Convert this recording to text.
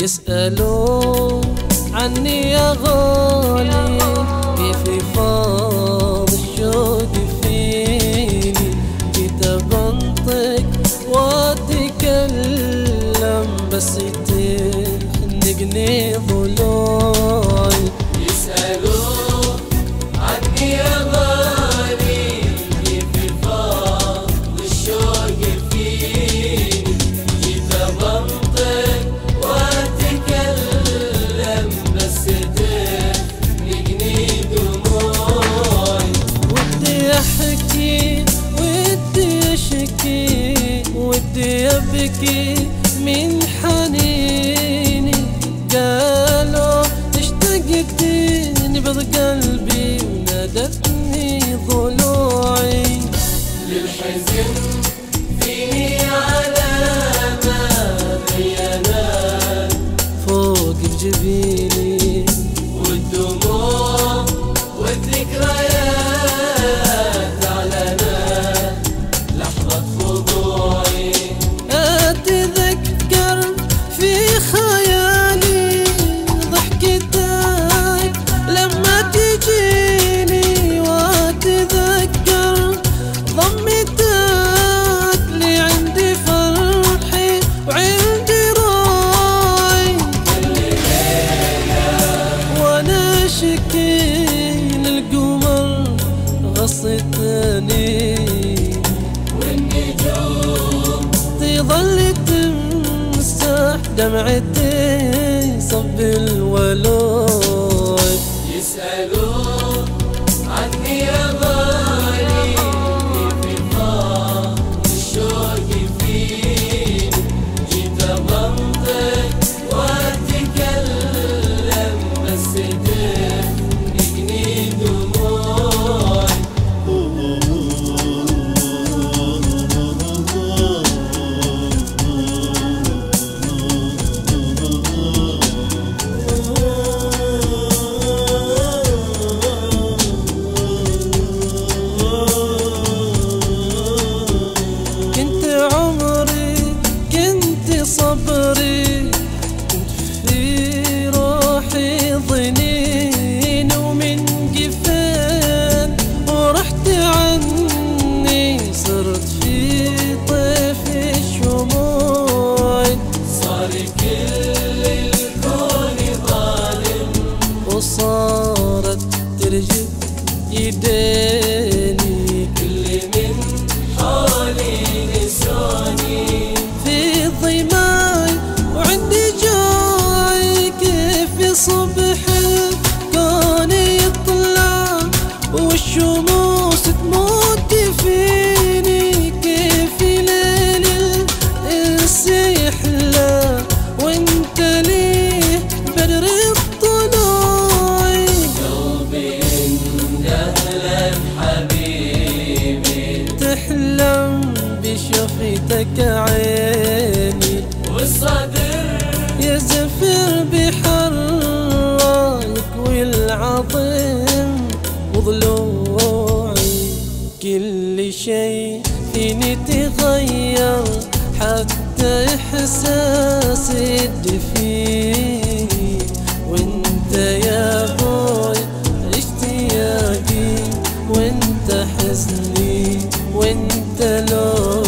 يسألون عني يا غالي كيف فاض الشوق فيني؟ جيت بنطق وأتكلم بس تخنقني ضلوعي ودي أبكي من حنيني. قالوا اشتقت نبض قلبي غصتني والنجوم تظل تمسح دمعتي صب الولود. يسألون عني يا غالي did you, you did. بشفتك عيني. والصدر يزفر بحراك والعظيم وضلوعي. كل شيء فيني تغير حتى إحساس الدفين وانت يا بوي اشتياقي وانت حزني وانت لو